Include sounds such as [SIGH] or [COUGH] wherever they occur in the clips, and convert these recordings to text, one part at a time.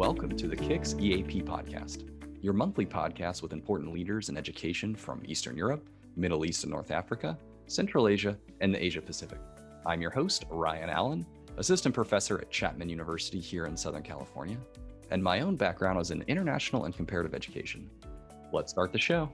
Welcome to the KIX EAP podcast, your monthly podcast with important leaders in education from Eastern Europe, Middle East and North Africa, Central Asia, and the Asia Pacific. I'm your host, Ryan Allen, assistant professor at Chapman University here in Southern California, and my own background is in international and comparative education. Let's start the show.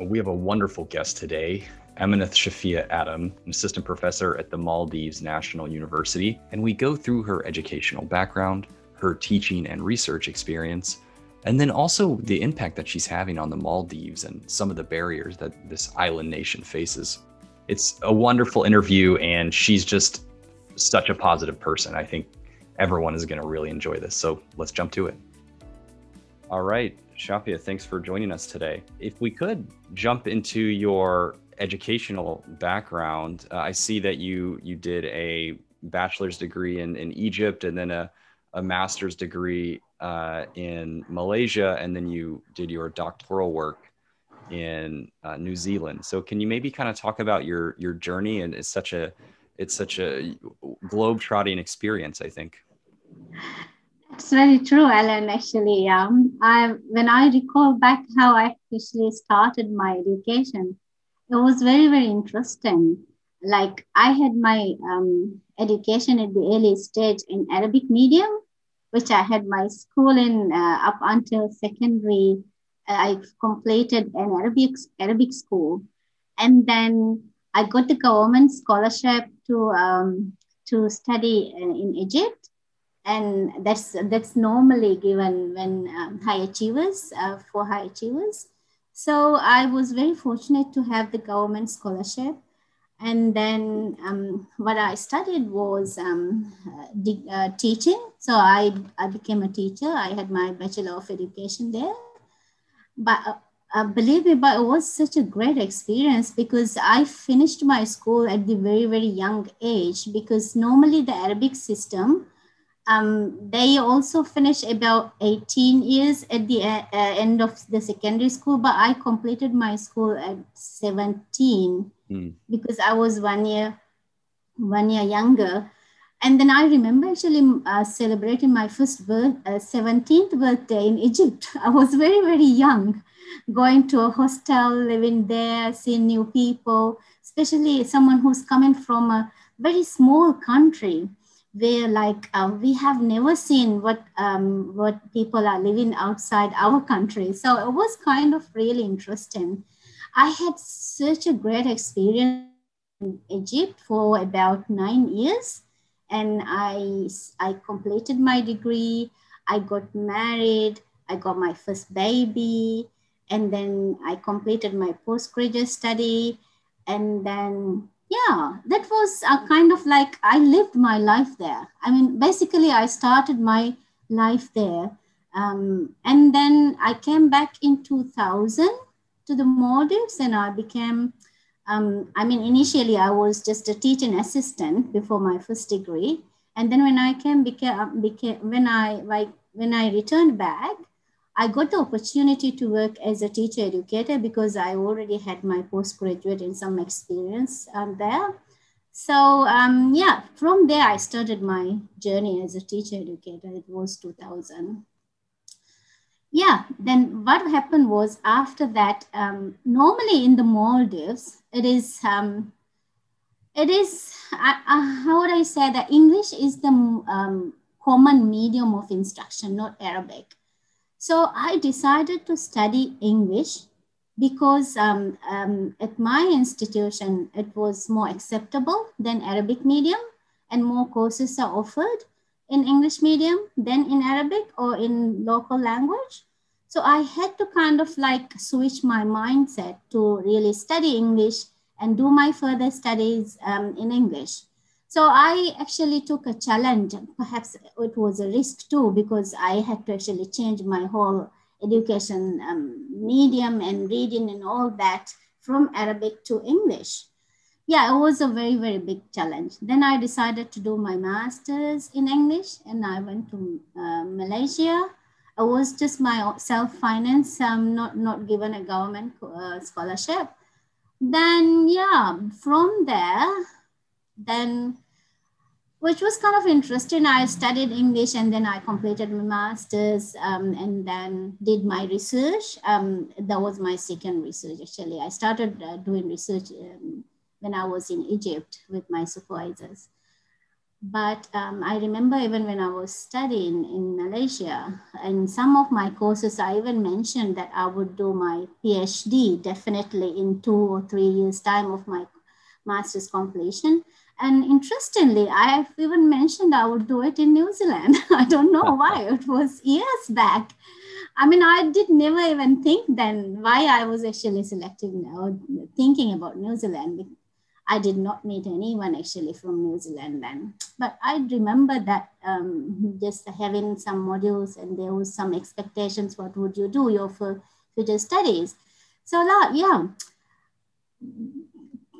We have a wonderful guest today, Aminath Shafiya Adam, assistant professor at the Maldives National University, and we go through her educational background, her teaching and research experience, and then also the impact that she's having on the Maldives and some of the barriers that this island nation faces. It's a wonderful interview, and she's just such a positive person. I think everyone is going to really enjoy this. So let's jump to it. All right, Shafiya, thanks for joining us today. If we could jump into your educational background, uh, I see that you you did a bachelor's degree in, in Egypt and then a, a master's degree uh, in Malaysia, and then you did your doctoral work in uh, New Zealand. So can you maybe kind of talk about your your journey? And it's such a it's such a globe trotting experience, I think. It's very true, Ellen. Actually, um, I when I recall back how I actually started my education, it was very very interesting. Like I had my um, education at the early stage in Arabic medium, which I had my school in uh, up until secondary. Uh, I completed an Arabic Arabic school, and then I got the government scholarship to um, to study in, in Egypt. And that's that's normally given when um, high achievers uh, for high achievers. So i was very fortunate to have the government scholarship and then um, what i studied was um, uh, teaching. So I, I became a teacher. I had my bachelor of education there. But uh, uh, believe me but it was such a great experience because i finished my school at the very very young age because normally the arabic system um, they also finish about 18 years at the uh, end of the secondary school, but I completed my school at 17 mm. because I was one year, one year younger. And then I remember actually uh, celebrating my first birth, uh, 17th birthday in Egypt. [LAUGHS] I was very, very young, going to a hostel, living there, seeing new people, especially someone who's coming from a very small country where like uh, we have never seen what um, what people are living outside our country. So it was kind of really interesting. I had such a great experience in Egypt for about nine years, and I I completed my degree. I got married. I got my first baby, and then I completed my postgraduate study, and then yeah that was a kind of like i lived my life there i mean basically i started my life there um, and then i came back in 2000 to the maldives and i became um, i mean initially i was just a teaching assistant before my first degree and then when i came became, became when i like when i returned back I got the opportunity to work as a teacher educator because I already had my postgraduate and some experience um, there. So um, yeah, from there I started my journey as a teacher educator. It was 2000. Yeah, then what happened was after that, um, normally in the Maldives, it is, um, it is, how would I say that English is the um, common medium of instruction, not Arabic. So I decided to study English because um, um, at my institution, it was more acceptable than Arabic medium and more courses are offered in English medium then in Arabic or in local language. So I had to kind of like switch my mindset to really study English and do my further studies um, in English. So I actually took a challenge. Perhaps it was a risk too, because I had to actually change my whole education um, medium and reading and all that from Arabic to English. Yeah, it was a very, very big challenge. Then I decided to do my master's in English and I went to uh, Malaysia. I was just my self-finance, um, not, not given a government uh, scholarship. Then, yeah, from there, then which was kind of interesting. I studied English and then I completed my master's um, and then did my research. Um, that was my second research actually. I started uh, doing research um, when I was in Egypt with my supervisors. But um, I remember even when I was studying in Malaysia, in some of my courses, I even mentioned that I would do my PhD definitely in two or three years' time of my master's completion and interestingly, I've even mentioned I would do it in New Zealand. [LAUGHS] I don't know why. [LAUGHS] It was years back. I mean, I did never even think then why I was actually selected or thinking about New Zealand. I did not meet anyone actually from New Zealand then. But I remember that um, just having some modules and there was some expectations. What would you do your future studies? So yeah,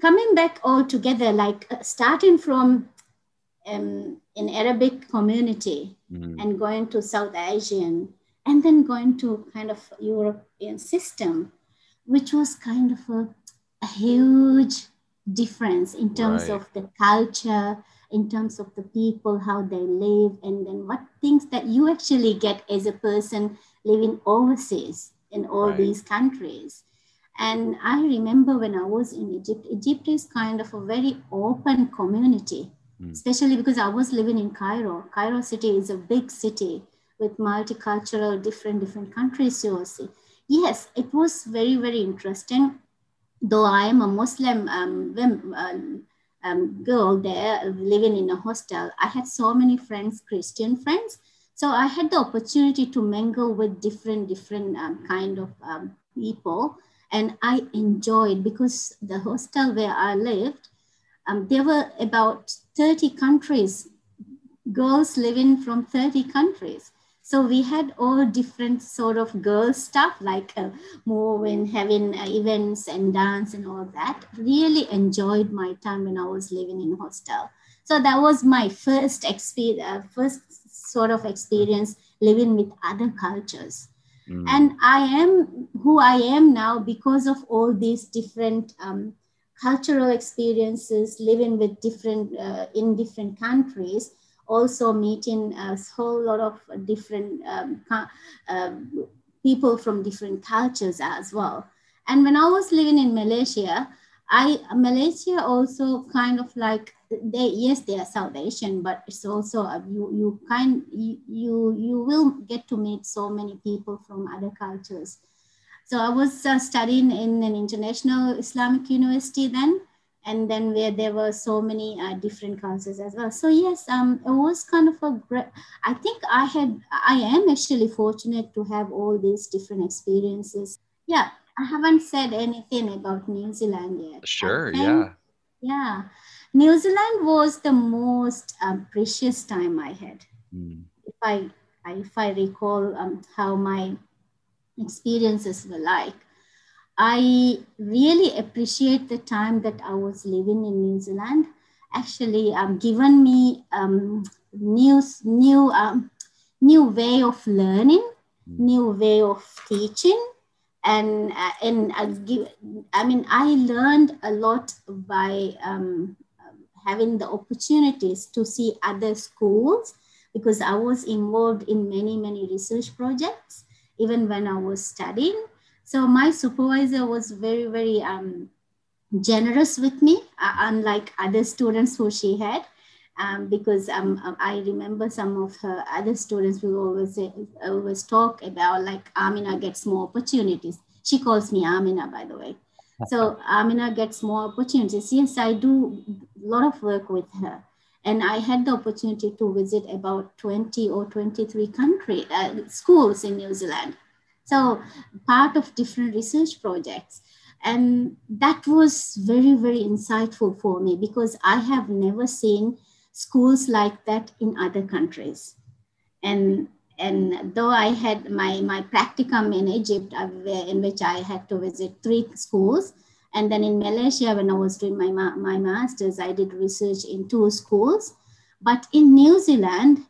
coming back all together, like uh, starting from um, an Arabic community mm-hmm. and going to South Asian and then going to kind of European system, which was kind of a, a huge difference in terms right. of the culture, in terms of the people, how they live, and then what things that you actually get as a person living overseas in all right. these countries. And I remember when I was in Egypt, Egypt is kind of a very open community, mm. especially because I was living in Cairo. Cairo city is a big city with multicultural, different, different countries you will see. Yes, it was very, very interesting. Though I am a Muslim um, um, girl there living in a hostel, I had so many friends, Christian friends. So I had the opportunity to mingle with different, different um, kind of um, people and I enjoyed because the hostel where I lived, um, there were about 30 countries, girls living from 30 countries. So we had all different sort of girl stuff like uh, moving, having uh, events and dance and all that. Really enjoyed my time when I was living in hostel. So that was my first experience, uh, first sort of experience living with other cultures. Mm. And I am who I am now because of all these different um, cultural experiences, living with different uh, in different countries, also meeting a whole lot of different um, uh, people from different cultures as well. And when I was living in Malaysia, I Malaysia also kind of like they yes they are South Asian, but it's also a, you you kind you, you you will get to meet so many people from other cultures. So I was uh, studying in an international Islamic university then, and then where there were so many uh, different cultures as well. So yes, um, it was kind of a great. I think I had I am actually fortunate to have all these different experiences. Yeah, I haven't said anything about New Zealand yet. Sure, yeah. Yeah. New Zealand was the most um, precious time I had. Mm. If I if I recall um, how my experiences were like, I really appreciate the time that I was living in New Zealand. Actually, um, given me um, new new um, new way of learning, mm. new way of teaching, and uh, and I, give, I mean I learned a lot by um, having the opportunities to see other schools because I was involved in many many research projects even when I was studying. So my supervisor was very very um, generous with me, uh, unlike other students who she had um, because um, um, I remember some of her other students will always say, always talk about like Amina gets more opportunities. She calls me Amina, by the way. [LAUGHS] So Amina gets more opportunities. Yes, I do a lot of work with her. And I had the opportunity to visit about 20 or 23 country uh, schools in New Zealand. So part of different research projects. And that was very, very insightful for me because I have never seen schools like that in other countries. And and though I had my, my practicum in Egypt, uh, in which I had to visit three schools, and then in Malaysia, when I was doing my, my master's, I did research in two schools. But in New Zealand,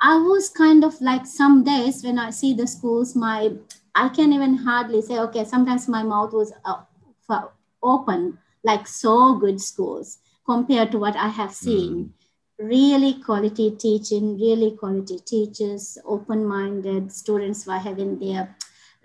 I was kind of like some days when I see the schools, my I can even hardly say, okay, sometimes my mouth was uh, open, like so good schools compared to what I have seen. Mm really quality teaching, really quality teachers, open-minded students were having their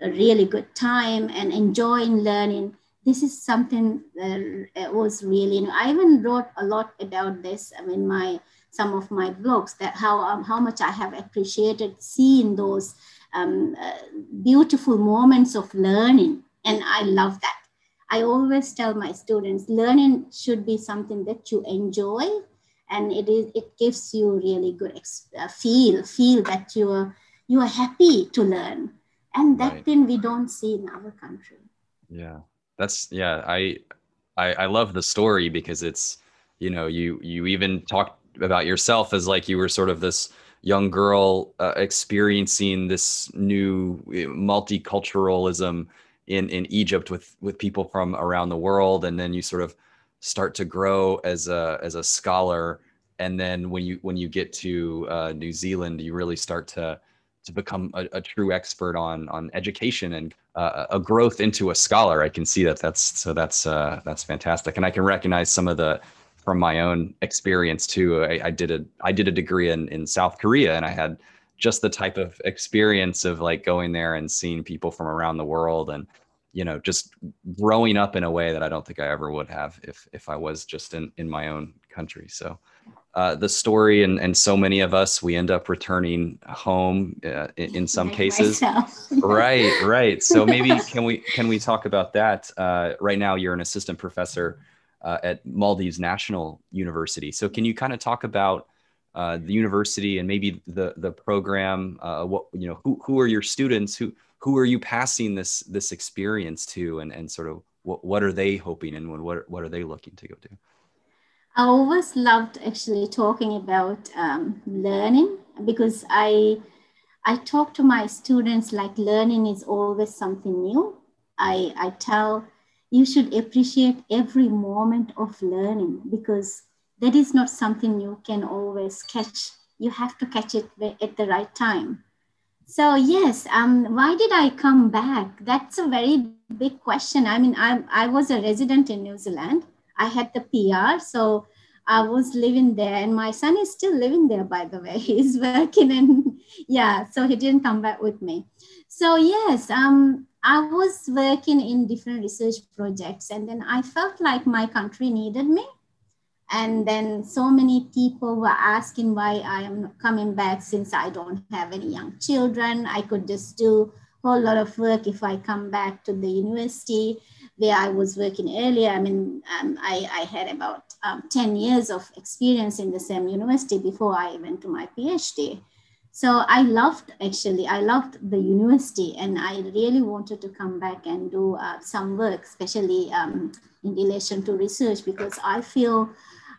really good time and enjoying learning. This is something that was really, I even wrote a lot about this I mean, my some of my blogs that how um, how much I have appreciated seeing those um, uh, beautiful moments of learning, and I love that. I always tell my students, learning should be something that you enjoy and it is it gives you really good uh, feel feel that you are you are happy to learn and that right. thing we don't see in our country yeah that's yeah I, I i love the story because it's you know you you even talked about yourself as like you were sort of this young girl uh, experiencing this new uh, multiculturalism in in Egypt with with people from around the world. And then you sort of start to grow as a as a scholar. And then when you when you get to uh, New Zealand you really start to to become a, a true expert on on education and uh, a growth into a scholar. I can see that that's so that's uh, that's fantastic. And I can recognize some of the from my own experience too I, I did a I did a degree in in South Korea and I had just the type of experience of like going there and seeing people from around the world and you know just growing up in a way that i don't think i ever would have if if i was just in in my own country. So uh, the story and and so many of us we end up returning home uh, in, in, some like cases. right right. So maybe [LAUGHS] can we can we talk about that? Uh, right now you're an assistant professor uh, at maldives national university. So can you kind of talk about uh, the university and maybe the the program uh, what you know who, who are your students? Who who are you passing this this experience to? And and sort of what, what are they hoping and what what are they looking to go do? I always loved actually talking about um, learning because i i talk to my students like learning is always something new. I i tell you should appreciate every moment of learning because that is not something you can always catch you have to catch it at the right time so yes, um, why did I come back? That's a very big question. I mean, I I was a resident in New Zealand. I had the PR, so I was living there, and my son is still living there. By the way, [LAUGHS] he's working, and yeah, so he didn't come back with me. So yes, um, I was working in different research projects, and then I felt like my country needed me and then so many people were asking why I am coming back since I don't have any young children. I could just do a whole lot of work if I come back to the university where I was working earlier. I mean, um, I, I, had about um, 10 years of experience in the same university before I went to my PhD. So I loved actually, I loved the university and I really wanted to come back and do uh, some work, especially um, in relation to research, because I feel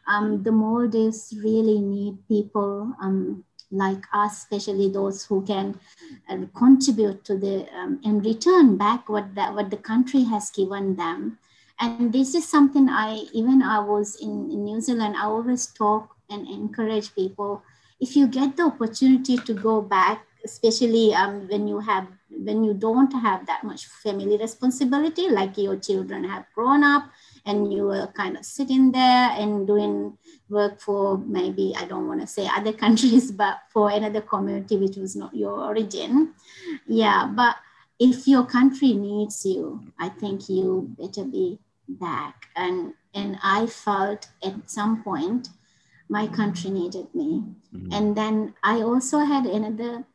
um, the Maldives really need people um, like us, especially those who can uh, contribute to the um, and return back what that what the country has given them. And this is something I even I was in, in New Zealand. I always talk and encourage people if you get the opportunity to go back, especially um, when you have when you don't have that much family responsibility, like your children have grown up and you were kind of sitting there and doing work for maybe I don't want to say other [LAUGHS] countries, but for another community which was not your origin. Yeah, but if your country needs you, I think you better be back. And and I felt at some point my country needed me. Mm-hmm. And then I also had another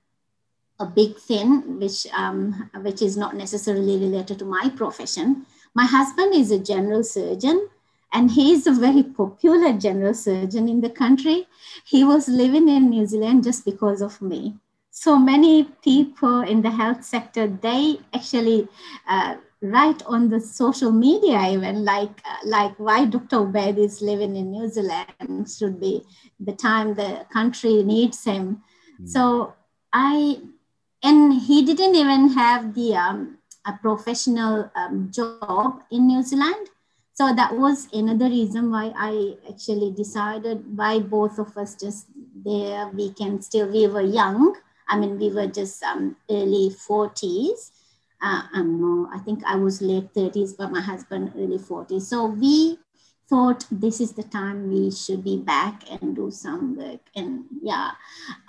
a big thing which um, which is not necessarily related to my profession my husband is a general surgeon and he is a very popular general surgeon in the country. He was living in New Zealand just because of me. So many people in the health sector, they actually uh, write on the social media even like uh, like why Dr. Ubaid is living in New Zealand should be the time the country needs him. Mm. So I and he didn't even have the um, a professional um, job in New Zealand. So that was another reason why I actually decided why both of us just there, we can still, we were young. I mean, we were just um, early 40s. Uh, um, no, I think I was late 30s, but my husband early 40s. So we thought this is the time we should be back and do some work. And yeah,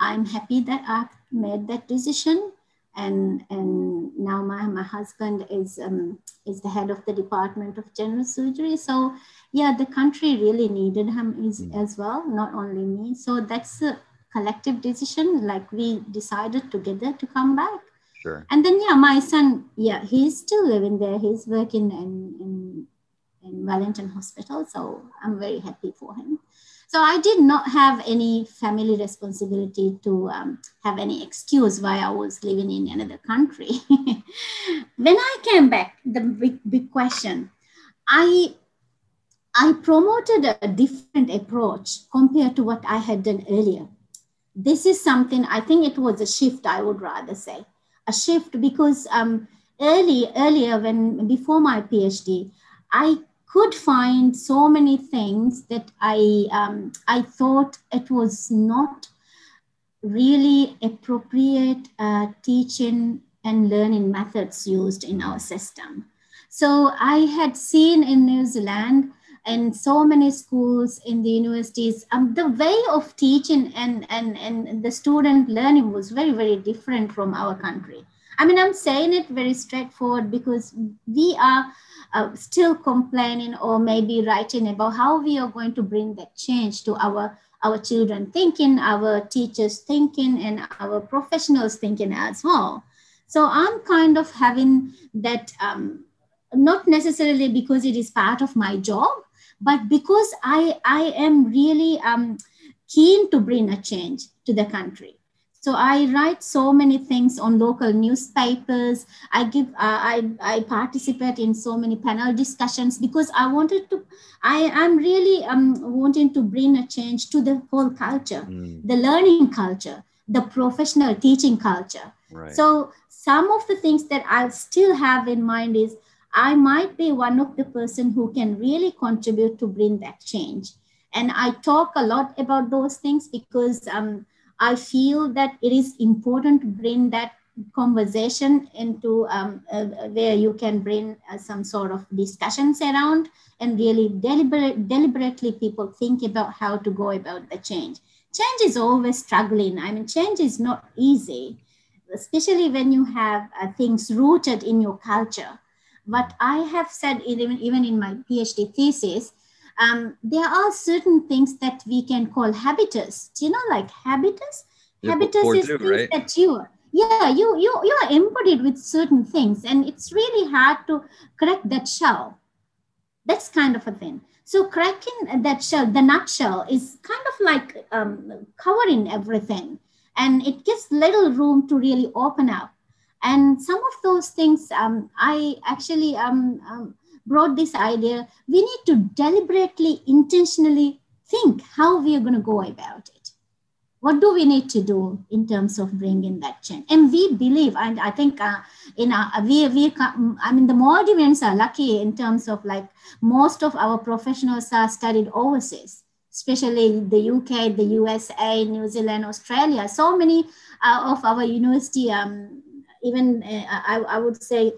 I'm happy that I made that decision. And and now my, my husband is um, is the head of the Department of General Surgery. So yeah, the country really needed him is, mm. as well, not only me. So that's a collective decision. Like we decided together to come back. Sure. And then yeah, my son, yeah, he's still living there. He's working in, in in Wellington Hospital. So I'm very happy for him. So I did not have any family responsibility to um, have any excuse why I was living in another country. [LAUGHS] when I came back, the big, big question, I I promoted a different approach compared to what I had done earlier. This is something I think it was a shift. I would rather say a shift because um, early earlier when before my PhD, I could find so many things that I um, I thought it was not really appropriate uh, teaching and learning methods used in our system. So I had seen in New Zealand and so many schools in the universities, um, the way of teaching and, and, and the student learning was very, very different from our country. I mean, I'm saying it very straightforward because we are uh, still complaining or maybe writing about how we are going to bring that change to our our children thinking, our teachers thinking, and our professionals thinking as well. So I'm kind of having that, um, not necessarily because it is part of my job, but because I, I am really um, keen to bring a change to the country. So I write so many things on local newspapers. I give, uh, I, I participate in so many panel discussions because I wanted to, I am really um, wanting to bring a change to the whole culture, mm. the learning culture, the professional teaching culture. Right. So some of the things that I still have in mind is I might be one of the person who can really contribute to bring that change. And I talk a lot about those things because um, I feel that it is important to bring that conversation into um, uh, where you can bring uh, some sort of discussions around and really deliberate, deliberately people think about how to go about the change. Change is always struggling. I mean, change is not easy, especially when you have uh, things rooted in your culture. But I have said, even, even in my PhD thesis, um, there are certain things that we can call habitus. Do you know, like habitus? Yeah, habitus is things right? that you, yeah, you you you are embodied with certain things, and it's really hard to crack that shell. That's kind of a thing. So cracking that shell, the nutshell, is kind of like um, covering everything, and it gives little room to really open up. And some of those things, um, I actually um, um brought this idea we need to deliberately, intentionally think how we are going to go about it. What do we need to do in terms of bringing that change? And we believe, and I think uh, in our, we, we, I mean, the Maldivians are lucky in terms of like most of our professionals are studied overseas, especially the UK, the USA, New Zealand, Australia. So many uh, of our university, um, even uh, I, I would say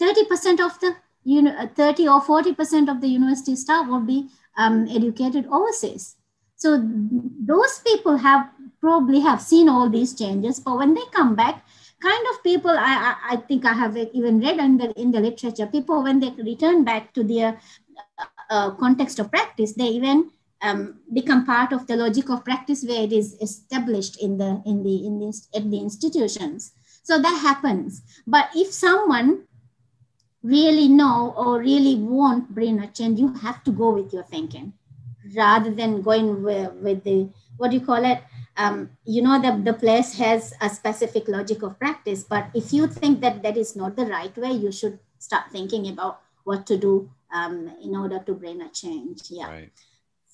30% of the you know, 30 or 40% of the university staff will be um, educated overseas. So those people have probably have seen all these changes, but when they come back, kind of people, I, I, think I have even read in the, in the literature, people, when they return back to their uh, uh, context of practice, they even um, become part of the logic of practice where it is established in the in the in the, at the institutions. So that happens. But if someone really know or really want brain a change, you have to go with your thinking rather than going with, with the, what do you call it? Um, you know, the, the place has a specific logic of practice, but if you think that that is not the right way, you should start thinking about what to do um, in order to bring a change. Yeah. Right.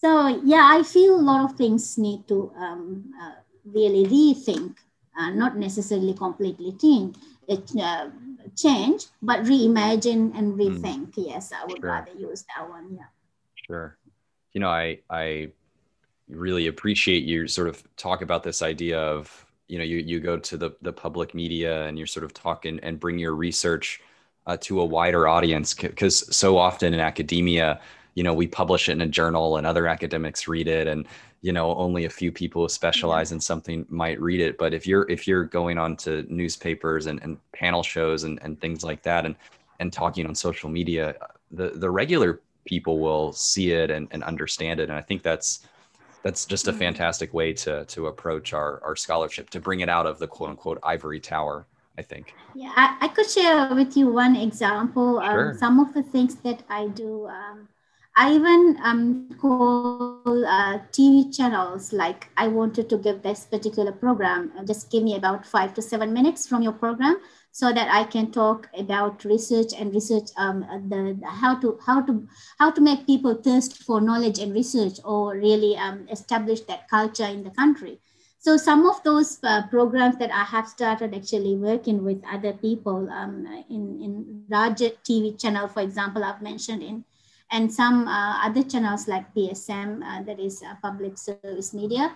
So, yeah, I feel a lot of things need to um, uh, really rethink, uh, not necessarily completely change, uh, change, but reimagine and hmm. rethink. Mm. Yes, I would sure. rather use that one. Yeah. Sure. You know, I I really appreciate you sort of talk about this idea of you know you you go to the the public media and you're sort of talking and bring your research uh, to a wider audience because so often in academia you know we publish it in a journal and other academics read it and you know only a few people who specialize yeah. in something might read it but if you're if you're going on to newspapers and, and panel shows and, and things like that and and talking on social media the the regular people will see it and, and understand it and i think that's that's just a mm-hmm. fantastic way to to approach our our scholarship to bring it out of the quote unquote ivory tower i think yeah i, I could share with you one example sure. of some of the things that i do um, even um, call uh, TV channels like I wanted to give this particular program. Uh, just give me about five to seven minutes from your program so that I can talk about research and research um, the, the, how to how to how to make people thirst for knowledge and research or really um, establish that culture in the country. So some of those uh, programs that I have started actually working with other people um, in in Raajje TV channel, for example, I've mentioned in and some uh, other channels like PSM, uh, that is uh, public service media.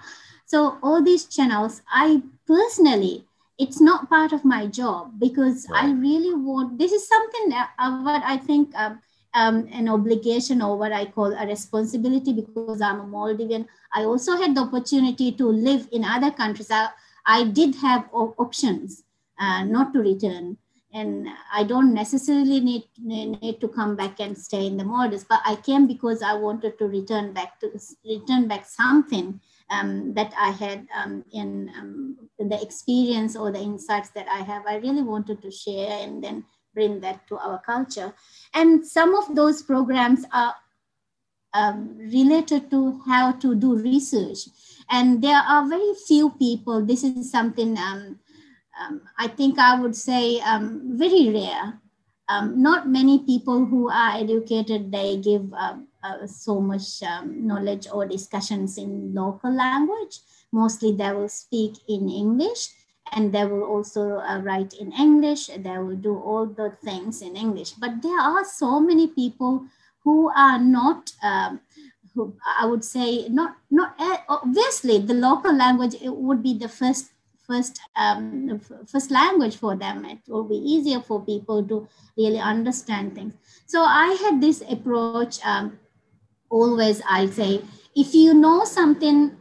So all these channels, I personally, it's not part of my job because right. I really want, this is something that, uh, what I think um, um, an obligation or what I call a responsibility because I'm a Maldivian. I also had the opportunity to live in other countries. I, I did have options uh, not to return and I don't necessarily need need to come back and stay in the Maldives, but I came because I wanted to return back to return back something um, that I had um, in, um, the experience or the insights that I have. I really wanted to share and then bring that to our culture. And some of those programs are um, related to how to do research, and there are very few people. This is something um, I think I would say um, very rare. Um, not many people who are educated, they give uh, uh, so much um, knowledge or discussions in local language. Mostly they will speak in English and they will also uh, write in English. They will do all the things in English. But there are so many people who are not um, who I would say not not uh, obviously the local language it would be the first first um, first language for them. It will be easier for people to really understand things. So I had this approach. Um, always, I'll say, if you know something,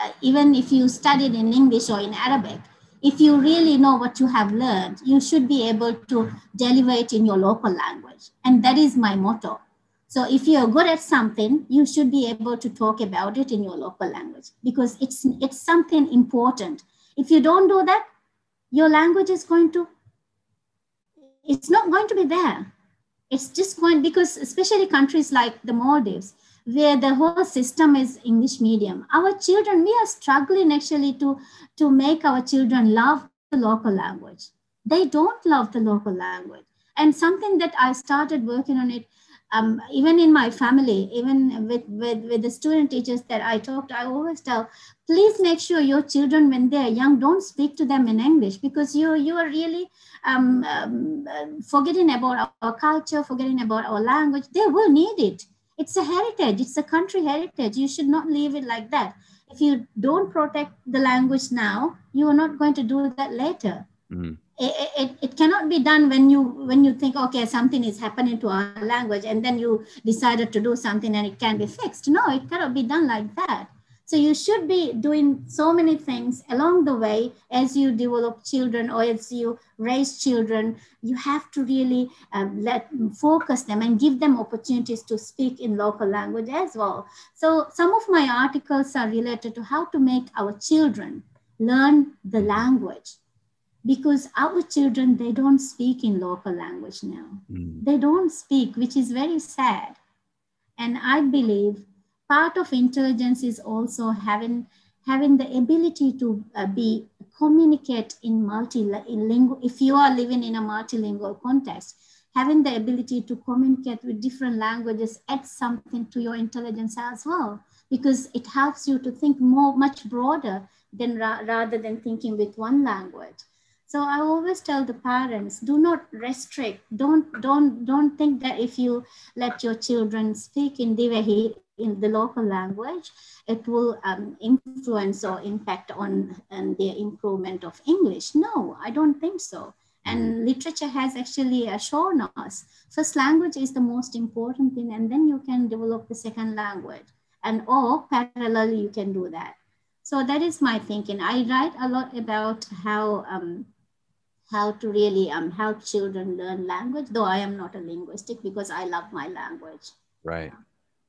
uh, even if you studied in English or in Arabic, if you really know what you have learned, you should be able to deliver it in your local language. And that is my motto. So if you're good at something, you should be able to talk about it in your local language because it's it's something important. If you don't do that, your language is going to, it's not going to be there. It's just going, because especially countries like the Maldives, where the whole system is English medium, our children, we are struggling actually to, to make our children love the local language. They don't love the local language. And something that I started working on it um, even in my family, even with, with, with the student teachers that I talk to, I always tell, please make sure your children, when they're young, don't speak to them in English because you, you are really um, um, forgetting about our, culture, forgetting about our language. They will need it. It's a heritage, it's a country heritage. You should not leave it like that. If you don't protect the language now, you are not going to do that later. Mm-hmm it, it, cannot be done when you when you think okay something is happening to our language and then you decided to do something and it can be fixed. No it cannot be done like that. So you should be doing so many things along the way as you develop children or as you raise children. You have to really um, let focus them and give them opportunities to speak in local language as well. So some of my articles are related to how to make our children learn the language because our children they don't speak in local language now. Mm. they don't speak which is very sad. And i believe part of intelligence is also having having the ability to uh, be communicate in multilingual if you are living in a multilingual context having the ability to communicate with different languages adds something to your intelligence as well. Because it helps you to think more much broader than ra- rather than thinking with one language so I always tell the parents, do not restrict. Don't don't don't think that if you let your children speak in in the local language, it will um, influence or impact on um, their improvement of English. No, I don't think so. and mm. literature has actually shown us first language is the most important thing and then you can develop the second language and or parallelly you can do that so that is my thinking i write a lot about how um, how to really um, help children learn language though i am not a linguistic because i love my language. Right.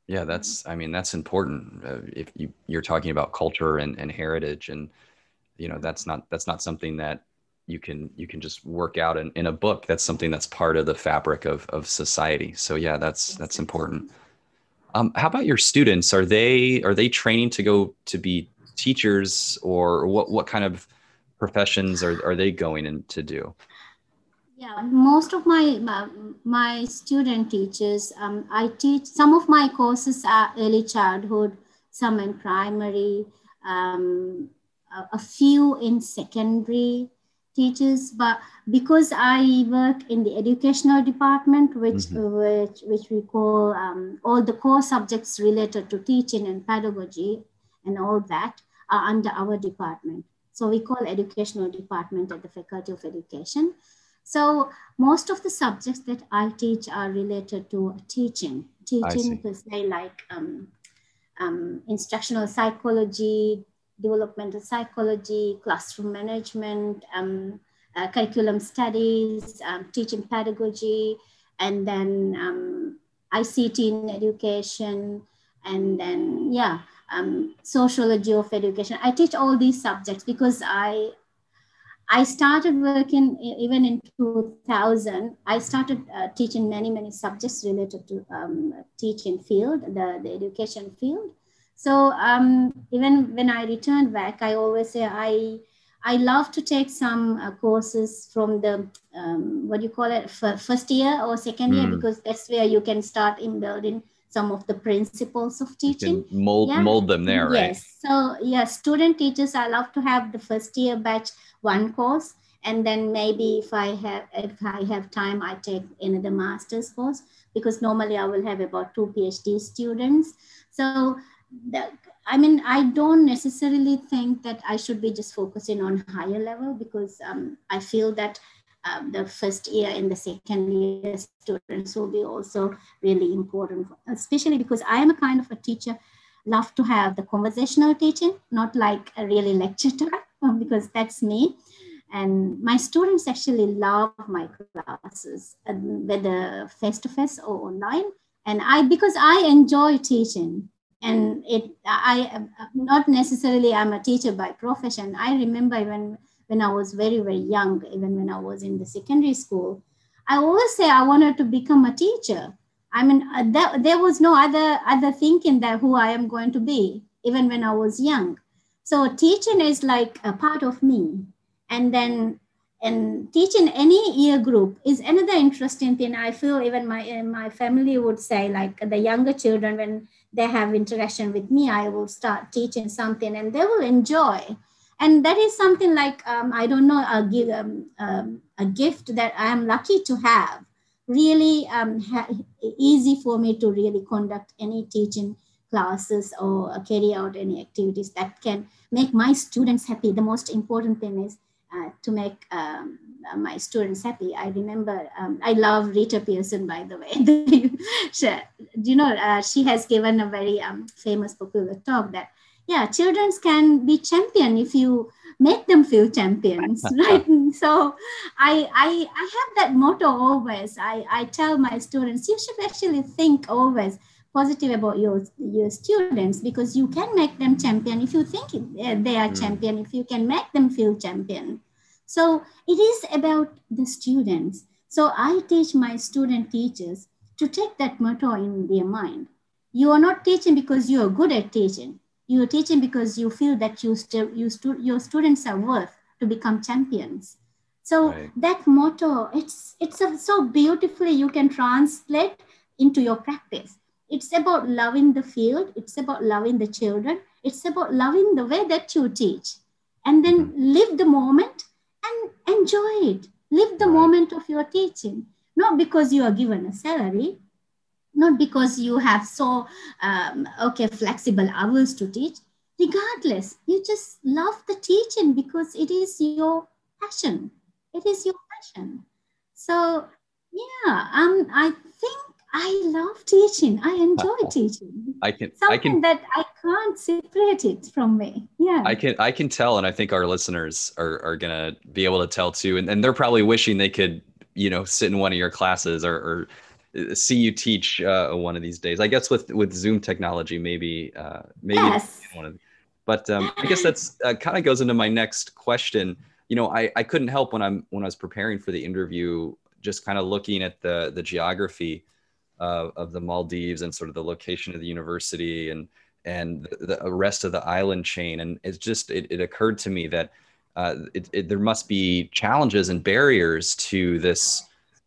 Yeah. That's i mean that's important uh, if you, you're talking about culture and, and heritage and you know that's not that's not something that you can you can just work out in, in a book. That's something that's part of the fabric of, of society. So yeah that's that's important. Um, how about your students? Are they are they training to go to be teachers or what what kind of professions are, are they going in to do yeah most of my my student teachers um, i teach some of my courses are early childhood some in primary um, a, a few in secondary teachers, but because I work in the educational department, which mm-hmm. which which we call um, all the core subjects related to teaching and pedagogy and all that are under our department. So we call educational department at the Faculty of Education. So most of the subjects that I teach are related to teaching, teaching per se, like um, um, instructional psychology, developmental psychology, classroom management, um, uh, curriculum studies, um, teaching pedagogy, and then um, ICT in education, and then, yeah, um, sociology of education. I teach all these subjects because I I started working even in 2000. I started uh, teaching many, many subjects related to um, teaching field, the, the education field. So um, even when I returned back, I always say I I love to take some uh, courses from the um, what do you call it first year or second year hmm. because that's where you can start in building some of the principles of teaching. mold yeah. mold them there, right? Yes. So yeah, student teachers, I love to have the first year batch one course, and then maybe if I have if I have time, I take another master's course because normally I will have about two PhD students. So the, I mean, I don't necessarily think that I should be just focusing on higher level because um, I feel that um, the first year and the second year students will be also really important, especially because I am a kind of a teacher, love to have the conversational teaching, not like a really lecture [LAUGHS] um, because that's me. And my students actually love my classes, whether face to face or online. And I, because I enjoy teaching, and it i not necessarily i'm a teacher by profession i remember when when i was very very young even when i was in the secondary school i always say i wanted to become a teacher. I mean uh, there, there was no other other thinking that who i am going to be even when i was young. So teaching is like a part of me. And then and teaching any year group is another interesting thing. I feel even my my family would say like the younger children when they have interaction with me, I will start teaching something and they will enjoy. And that is something like, um, I don't know, a, um, um, a gift that I am lucky to have. Really um, ha- easy for me to really conduct any teaching classes or carry out any activities that can make my students happy. The most important thing is uh, to make um, uh, my students happy. I remember, um, I love Rita Pierson by the way. [LAUGHS] she, you know, uh, she has given a very famous popular talk that, yeah, children can be champion if you make them feel champions, [LAUGHS] right? so I, I, I have that motto always. I, I tell my students, you should actually think always positive about your, your students because you can make them champion if you think they are mm. champion, if you can make them feel champion so it is about the students. So I teach my student teachers to take that motto in their mind. You are not teaching because you are good at teaching. You are teaching because you feel that you st- you stu- your students are worth to become champions. So right. that motto, it's it's a, so beautifully you can translate into your practice. It's about loving the field. It's about loving the children. It's about loving the way that you teach, and then mm-hmm. live the moment and enjoy it. Live the moment of your teaching, not because you are given a salary, not because you have so um, okay flexible hours to teach. Regardless, you just love the teaching because it is your passion. It is your passion. So yeah, um, I think I love teaching. I enjoy [LAUGHS] teaching. I can Something I can that I can't separate it from me. Yeah. I can I can tell and I think our listeners are are gonna be able to tell too. And, and they're probably wishing they could, you know, sit in one of your classes or, or see you teach uh, one of these days. I guess with with Zoom technology, maybe uh, maybe yes. one of. But um, I guess that's uh, kind of goes into my next question. You know, I I couldn't help when I'm when I was preparing for the interview, just kind of looking at the the geography uh, of the Maldives and sort of the location of the university and and the, the rest of the island chain. And it's just it, it occurred to me that uh, it, it, there must be challenges and barriers to this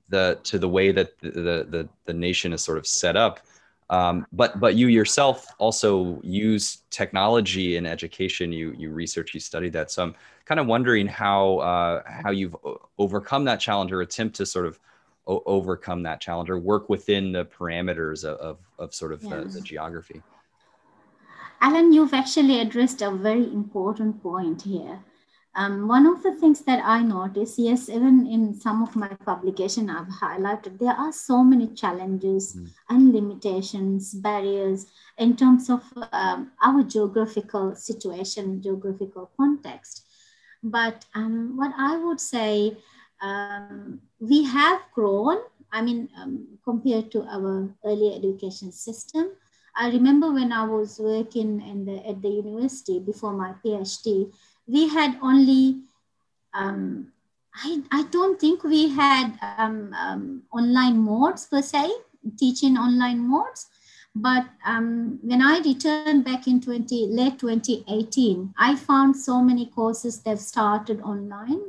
the to the way that the the, the nation is sort of set up. Um, but but you yourself also use technology in education. You you research, you study that. So I'm kind of wondering how uh, how you've overcome that challenge or attempt to sort of o- overcome that challenge or work within the parameters of of, of sort of yeah. the, the geography. Allen, you've actually addressed a very important point here. Um, one of the things that I notice, yes, even in some of my publication I've highlighted, there are so many challenges mm. and limitations, barriers in terms of um, our geographical situation, geographical context. But um, what I would say, um, we have grown, I mean, um, compared to our early education system. I remember when I was working in the, at the university before my PhD, we had only, um, I, I don't think we had um, um, online modes per se, teaching online modes. But um, when I returned back in 20, late 2018, I found so many courses that started online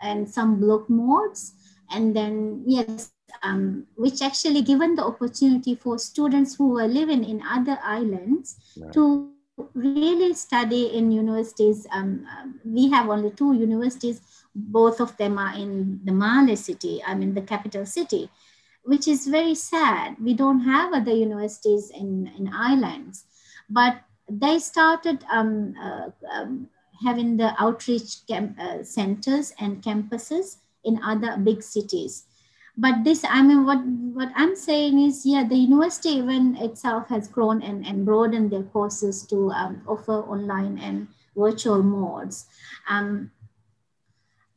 and some block modes. And then, yes, um, which actually given the opportunity for students who were living in other islands right. to really study in universities. Um, um, we have only two universities. Both of them are in the Male city, I mean the capital city, which is very sad. We don't have other universities in, in islands. But they started um, uh, um, having the outreach uh, centers and campuses in other big cities but this i mean what what i'm saying is yeah the university even itself has grown and, and broadened their courses to um, offer online and virtual modes. Um,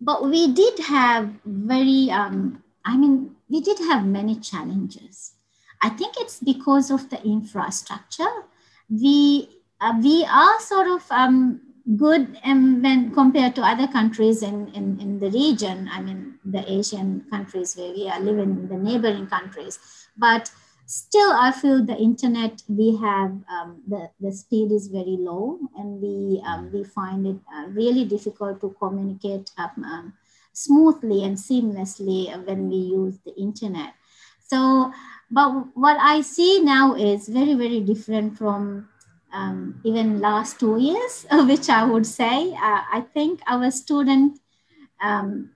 but we did have very um, i mean we did have many challenges. I think it's because of the infrastructure. We uh, we are sort of um, good and when compared to other countries in, in, in the region, I mean, the Asian countries where we are living, the neighboring countries. But still, I feel the internet, we have, um, the, the speed is very low and we, um, we find it uh, really difficult to communicate um, um smoothly and seamlessly when we use the internet. So, but what I see now is very, very different from um, even last two years, [LAUGHS] which I would say, uh, I think our student um,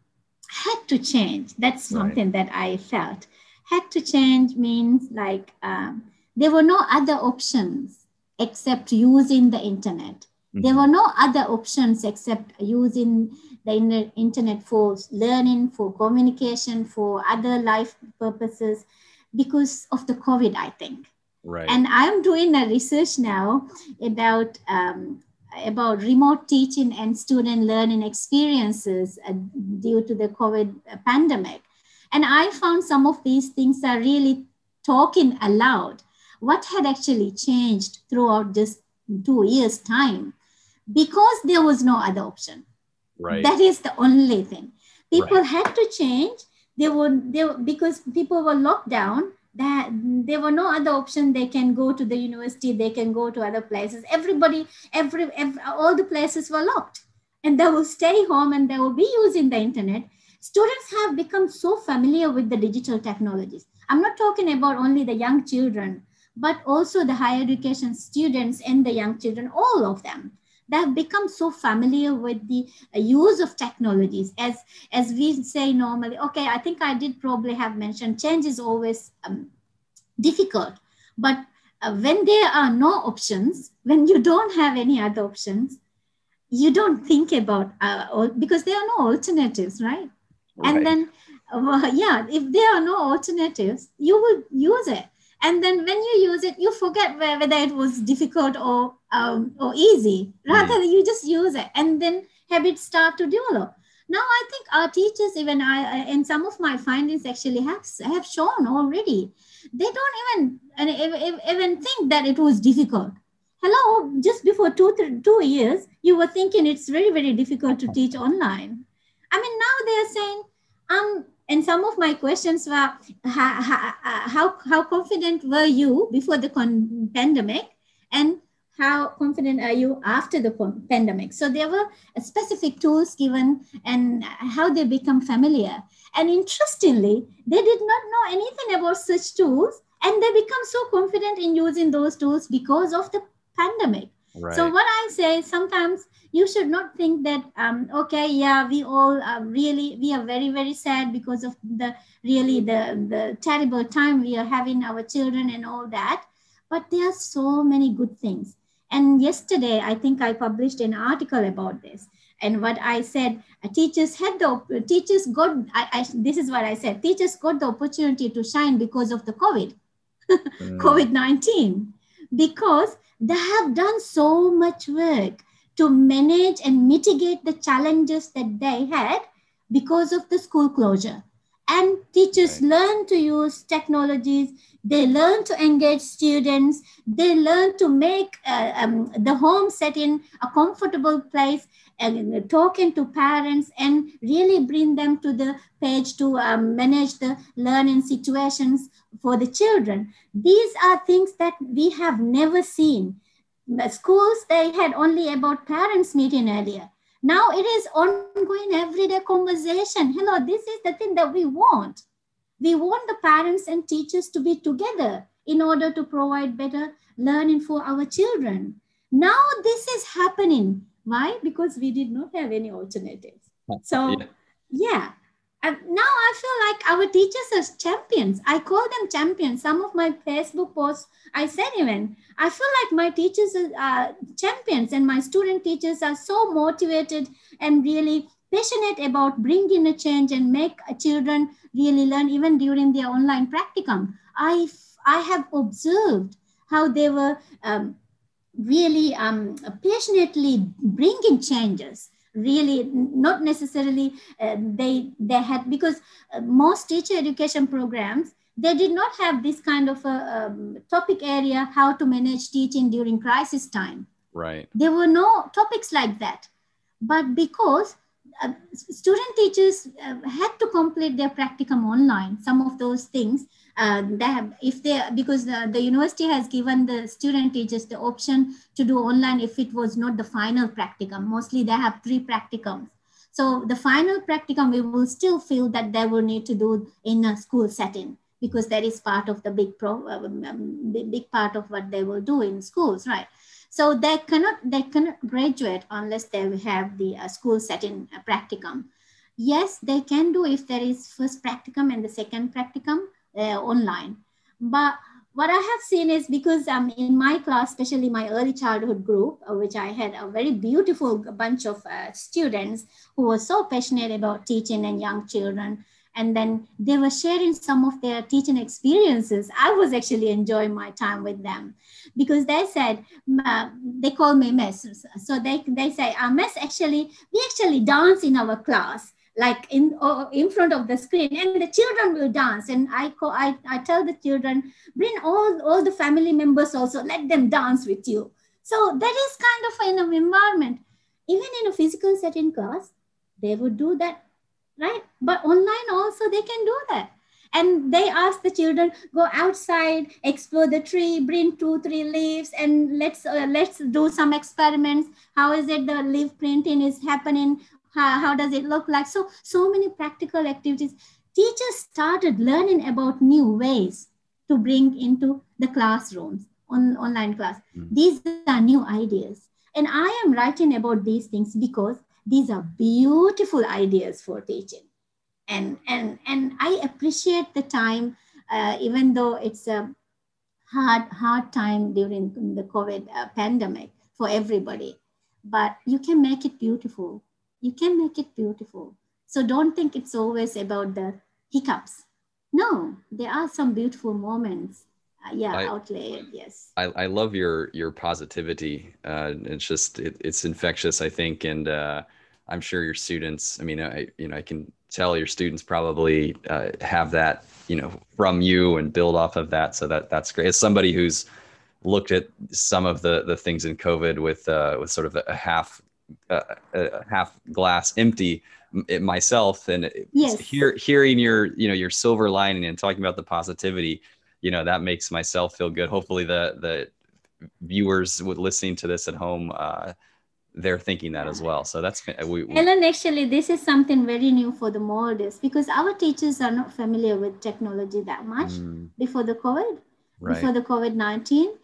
had to change. That's something right. that I felt. Had to change means like um, there were no other options except using the internet. Mm-hmm. There were no other options except using the internet for learning, for communication, for other life purposes because of the COVID, I think. Right. And I'm doing a research now about um, about remote teaching and student learning experiences uh, due to the COVID pandemic. And I found some of these things are really talking aloud. What had actually changed throughout this two years' time? Because there was no other option. Right. That is the only thing. People right. had to change. They would they because people were locked down that there were no other option. They can go to the university. They can go to other places. Everybody every, every all the places were locked. And they will stay home and they will be using the internet. Students have become so familiar with the digital technologies. I'm not talking about only the young children but also the higher education students and the young children all of them they have become so familiar with the uh, use of technologies as as we say normally okay i think i did probably have mentioned change is always um, difficult but uh, when there are no options when you don't have any other options you don't think about uh, because there are no alternatives right Right. And then, uh, yeah, if there are no alternatives, you will use it. And then when you use it, you forget whether it was difficult or um, or easy. Rather, mm. you just use it, and then habits start to develop. Now, I think our teachers, even I, and some of my findings actually have have shown already, they don't even even think that it was difficult hello just before two two years you were thinking it's very very difficult to teach online i mean now they are saying um and some of my questions were how, uh, how, how confident were you before the pandemic? And how confident are you after the pandemic? So there were specific tools given and how they become familiar. And interestingly they did not know anything about such tools and they become so confident in using those tools because of the pandemic. Right. so what i say sometimes you should not think that um, okay yeah we all are really we are very very sad because of the really the the terrible time we are having our children and all that. But there are so many good things. And yesterday i think i published an article about this. And what i said uh, teachers had the teachers got I, I, this is what i said teachers got the opportunity to shine because of the covid. [LAUGHS] Mm. covid-19 because they have done so much work to manage and mitigate the challenges that they had because of the school closure. And teachers right. learn to use technologies, they learn to engage students, they learn to make uh, um, the home setting a comfortable place, and talking to parents and really bring them to the page to um, manage the learning situations for the children. These are things that we have never seen schools they had only about parents meeting earlier. Now it is ongoing everyday conversation. Hello this is the thing that we want. We want the parents and teachers to be together in order to provide better learning for our children. Now this is happening. Why? Because we did not have any alternatives. So yeah, yeah and now I feel like our teachers are champions. I call them champions. Some of my Facebook posts, I said even, I feel like my teachers are champions and my student teachers are so motivated and really passionate about bringing a change and make children really learn even during their online practicum. I, I have observed how they were um, really um, passionately bringing changes really not necessarily uh, they they had because uh, most teacher education programs they did not have this kind of a um, topic area how to manage teaching during crisis time. Right. There were no topics like that. But because uh, student teachers uh, had to complete their practicum online some of those things uh, have, if they because the, the university has given the student teachers the option to do online if it was not the final practicum. Mostly they have three practicums. So the final practicum we will still feel that they will need to do in a school setting because that is part of the big pro um, um big part of what they will do in schools right? So they cannot they cannot graduate unless they have the uh, school setting uh, practicum. Yes they can do if there is first practicum and the second practicum online. But what I have seen is because um, in my class, especially my early childhood group, uh, which I had a very beautiful bunch of uh, students who were so passionate about teaching and young children. And then they were sharing some of their teaching experiences. I was actually enjoying my time with them because they said, uh, they call me Miss. So they, they say, uh, Miss, actually, we actually dance in our class like in uh, in front of the screen and the children will dance. And i call I, I tell the children bring all all the family members also let them dance with you. So that is kind of an environment. Even in a physical setting class they would do that right? But online also they can do that. And they ask the children go outside explore the tree bring two three leaves and let's uh, let's do some experiments. How is it the leaf printing is happening how, how does it look like? So, so many practical activities. Teachers started learning about new ways to bring into the classrooms on online class. Mm-hmm. These are new ideas. And I am writing about these things because these are beautiful ideas for teaching. And, and, and I appreciate the time, uh, even though it's a hard, hard time during the COVID uh, pandemic for everybody, but you can make it beautiful you can make it beautiful So don't think it's always about the hiccups. No, there are some beautiful moments. Uh, yeah, I, outlay yes. I, I love your your positivity. Uh, it's just it, it's infectious, I think, and uh, I'm sure your students. I mean, I you know I can tell your students probably uh, have that you know from you and build off of that. So that that's great. As somebody who's looked at some of the the things in COVID with uh, with sort of a half uh, a half glass empty myself and yes. hear, hearing your you know your silver lining and talking about the positivity you know that makes myself feel good hopefully the the viewers with listening to this at home uh, they're thinking that as well so that's we, we, Ellen actually this is something very new for the Maldives because our teachers are not familiar with technology that much mm. before the COVID right. before the COVID-19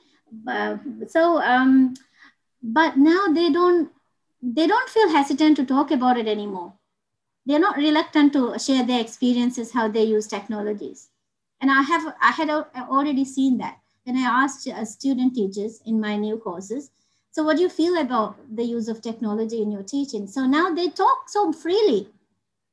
uh, so um, but now they don't they don't feel hesitant to talk about it anymore. They're not reluctant to share their experiences how they use technologies. And i have i had already seen that. When i asked uh, student teachers in my new courses so what do you feel about the use of technology in your teaching? So now they talk so freely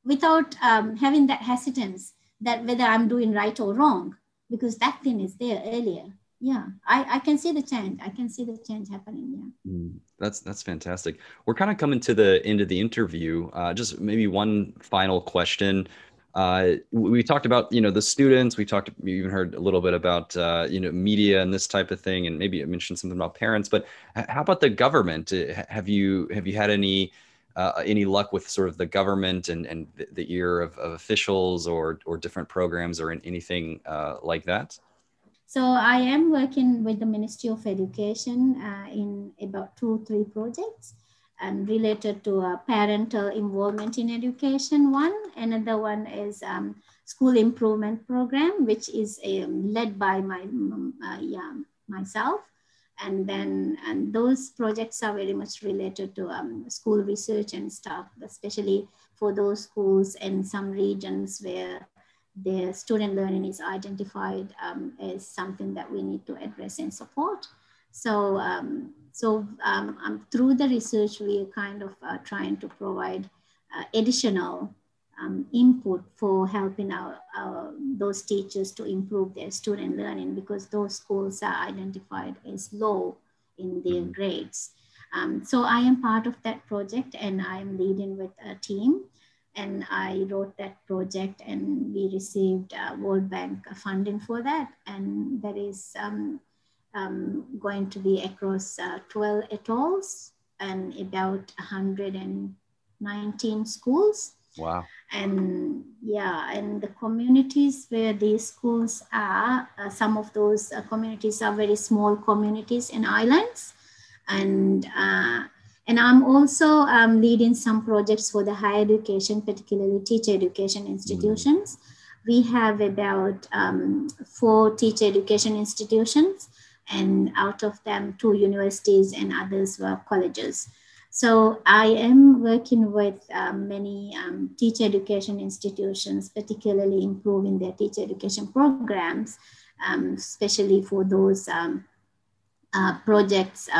without um, having that hesitance that whether i'm doing right or wrong because that thing is there earlier yeah I, I can see the change. I can see the change happening yeah. Mm, that's that's fantastic. We're kind of coming to the end of the interview. Uh, just maybe one final question. Uh, we talked about you know the students. We talked we even heard a little bit about uh, you know media and this type of thing and maybe I mentioned something about parents but how about the government? Uh, have you have you had any uh, any luck with sort of the government and, and the ear of, of officials or or different programs or anything uh, like that so I am working with the Ministry of Education uh, in about two, three projects and related to uh, parental involvement in education. One, another one is um, school improvement program, which is um, led by my um, uh, yeah, myself. And then and those projects are very much related to um, school research and stuff, especially for those schools in some regions where the student learning is identified um, as something that we need to address and support. So, um, so um, um through the research, we are kind of uh, trying to provide uh, additional um, input for helping our, our, those teachers to improve their student learning because those schools are identified as low in their mm-hmm. grades. Um, so I am part of that project and I am leading with a team and I wrote that project and we received uh, World Bank funding for that. And that is um, um, going to be across uh, 12 atolls and about 119 schools. Wow. And yeah, and the communities where these schools are, uh, some of those uh, communities are very small communities and islands. And uh, and I'm also um, leading some projects for the higher education, particularly teacher education institutions. Mm. We have about um, four teacher education institutions, and out of them, two universities and others were colleges. So I am working with um, many um, teacher education institutions, particularly improving their teacher education programs, um, especially for those um, uh, projects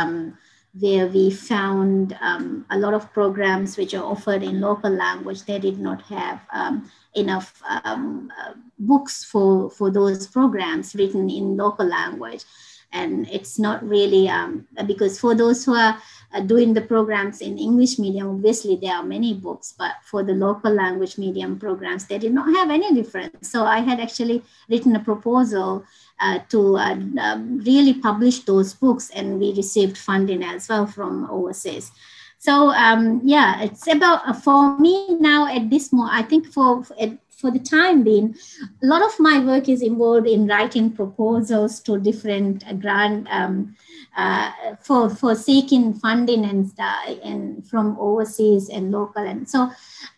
where we found um, a lot of programs which are offered in local language. They did not have um, enough um, uh, books for, for those programs written in local language. And it's not really um, because for those who are uh, doing the programs in English medium, obviously there are many books, but for the local language medium programs, they did not have any difference. So I had actually written a proposal uh, to uh, um, really publish those books, and we received funding as well from overseas. So um, yeah, it's about uh, for me now at this moment. I think for for the time being, a lot of my work is involved in writing proposals to different grant um, uh, for for seeking funding and uh, and from overseas and local, and so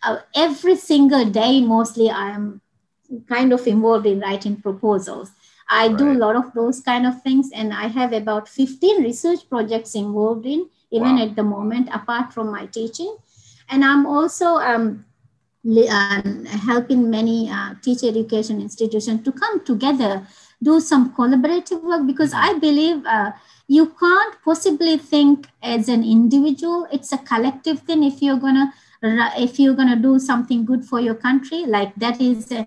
uh, every single day, mostly I am kind of involved in writing proposals I right. do a lot of those kind of things, and I have about 15 research projects involved in, even wow. at the moment, apart from my teaching. And I'm also um, uh, helping many uh, teacher education institutions to come together, do some collaborative work, because I believe uh, you can't possibly think as an individual. It's a collective thing if you're going to if you're going to do something good for your country like that is uh,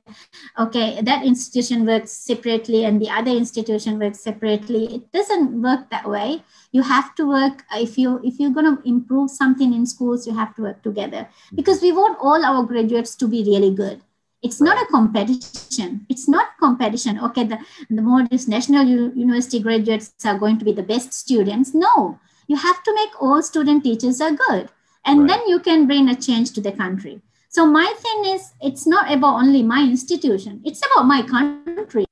okay that institution works separately and the other institution works separately it doesn't work that way. You have to work if you if you're going to improve something in schools you have to work together. Because we want all our graduates to be really good. It's not a competition. It's not competition. Okay the, the more these national U- university graduates are going to be the best students. No. You have to make all student teachers are good and right. then you can bring a change to the country. So my thing is it's not about only my institution. It's about my country.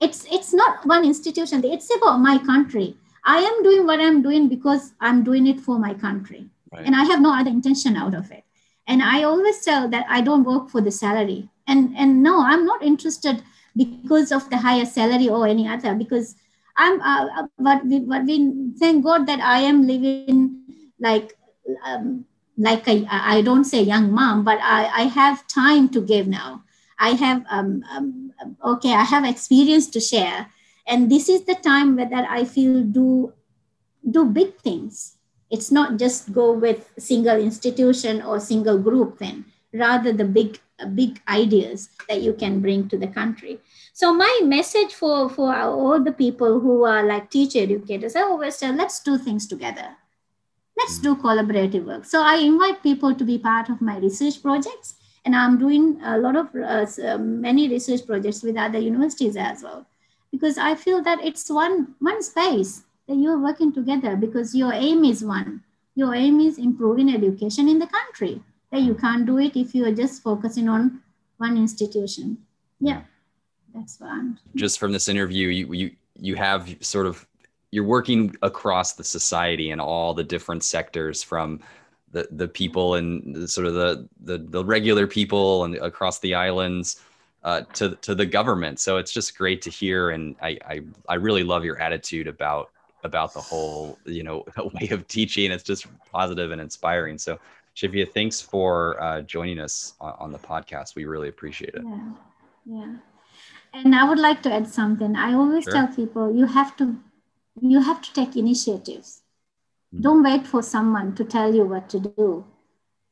It's it's not one institution. It's about my country. I am doing what i'm doing because i'm doing it for my country. Right. and i have no other intention out of it. And i always tell that i don't work for the salary. And and no i'm not interested because of the higher salary or any other because i'm uh, uh but we, but we thank god that i am living like um, like a, I don't say young mom, but I, I have time to give now. I have, um, um, okay, I have experience to share. And this is the time where that I feel do, do big things. It's not just go with single institution or single group then, rather the big, uh, big ideas that you can bring to the country. So my message for, for all the people who are like teacher educators, I always tell, let's do things together let's do collaborative work. So I invite people to be part of my research projects, and I'm doing a lot of uh, uh, many research projects with other universities as well, because I feel that it's one one space that you're working together because your aim is one. Your aim is improving education in the country. That you can't do it if you are just focusing on one institution. Yeah, that's what I'm. Just from this interview, you you you have sort of you're working across the society and all the different sectors from the the people and sort of the, the the regular people and across the islands uh, to to the government. So it's just great to hear, and I, I I really love your attitude about about the whole you know [LAUGHS] way of teaching. It's just positive and inspiring. So Shafiya, thanks for uh, joining us on, on, the podcast. We really appreciate it. Yeah, yeah. And I would like to add something. I always sure. tell people you have to you have to take initiatives. Mm. Don't wait for someone to tell you what to do.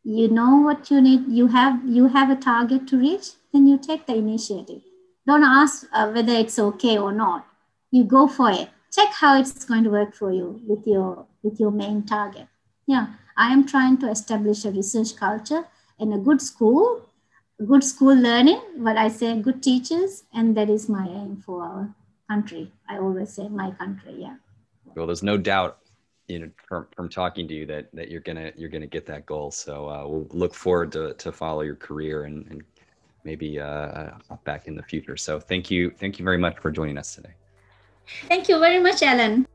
You know what you need. You have you have a target to reach. Then you take the initiative. Don't ask uh, whether it's okay or not. You go for it. Check how it's going to work for you with your with your main target. Yeah, I am trying to establish a research culture in a good school, good school learning. What I say, good teachers, and that is my aim for our country. I always say my country. Yeah. Well, there's no doubt, you know, from, from talking to you that, that you're going to, you're going to get that goal. So uh, we'll look forward to, to follow your career and, and maybe uh, back in the future. So thank you. Thank you very much for joining us today. Thank you very much, Allen.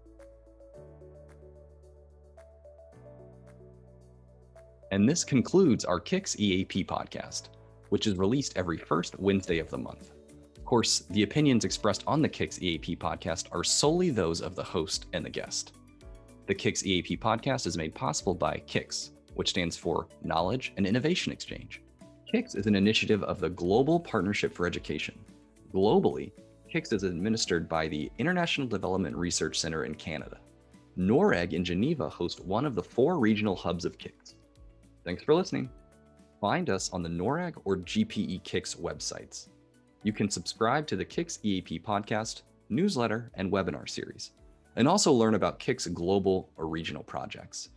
And this concludes our KIX EAP podcast, which is released every first Wednesday of the month course, the opinions expressed on the KIX EAP podcast are solely those of the host and the guest. The KIX EAP podcast is made possible by KIX, which stands for Knowledge and Innovation Exchange. KIX is an initiative of the Global Partnership for Education. Globally, KIX is administered by the International Development Research Center in Canada. NORRAG in Geneva hosts one of the four regional hubs of KIX. Thanks for listening. Find us on the NORRAG or GPE KIX websites. You can subscribe to the KIX EAP podcast, newsletter, and webinar series, and also learn about KIX global or regional projects.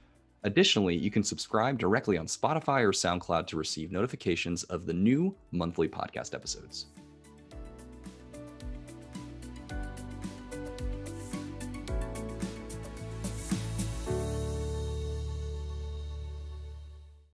Additionally, you can subscribe directly on Spotify or SoundCloud to receive notifications of the new monthly podcast episodes.